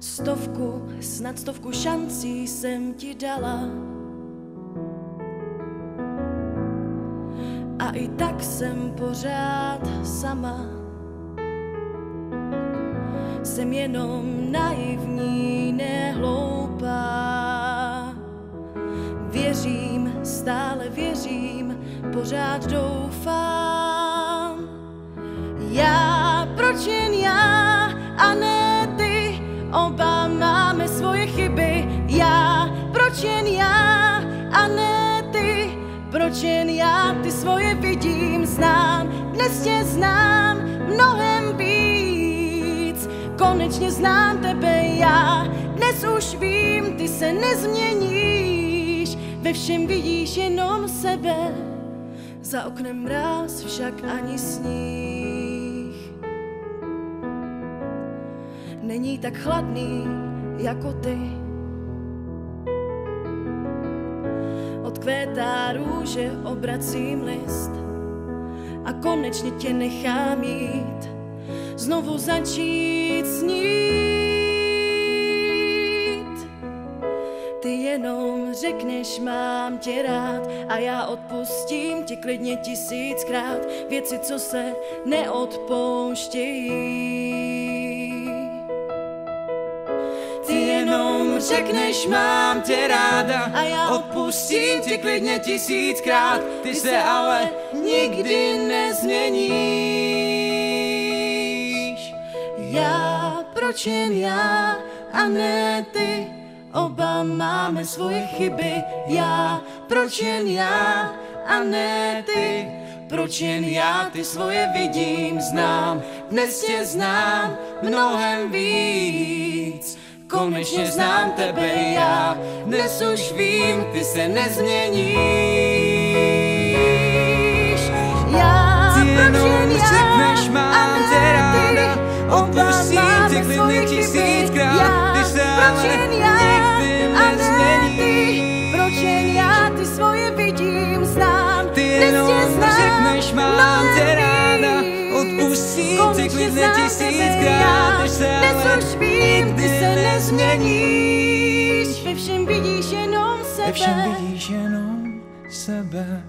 Stovku, snad stovku šancí jsem ti dala. A i tak jsem pořád sama. Jsem jenom naivní, nehloupá. Věřím, stále věřím, pořád doufám. Já, proč jen svoje chyby. Já, proč jen já a ne ty, proč jen já ty svoje vidím, znám, dnes tě znám mnohem víc. Konečně znám tebe já, dnes už vím, ty se nezměníš, ve všem vidíš jenom sebe. Za oknem mráz, však ani sníh Není tak chladný jako ty. Odkvétá růže, obracím list A konečně tě nechám jít. Znovu začít snít. Ty jenom řekneš, mám tě rád A já odpustím ti klidně tisíckrát. Věci, co se neodpouštějí jenom řekneš, mám tě ráda A já Odpustím ti klidně tisíckrát Ty se ale nikdy nezměníš Já, proč jen já a ne ty? Oba máme svoje chyby. Já, proč jen já a ne ty? Proč jen já ty svoje vidím, znám Dnes tě znám mnohem víc Konečně znám tebe já. Dnes už vím, ty se nezměníš. Já, Ty proč jenom jen já řekneš, a mám tě ráda. Ty? Odpustím máme klidně tisíckrát Ty se proč ale nikdy a ne ty? nezměníš. Proč jen já ty svoje vidím, znám. Ty jenom tě znám. řekneš, mám mnohem tě ráda. Odpustím Konečně klidně tisíckrát. Než se ale nikdy nezměníš Ve všem vidíš jenom Ve všem sebe. vidíš jenom sebe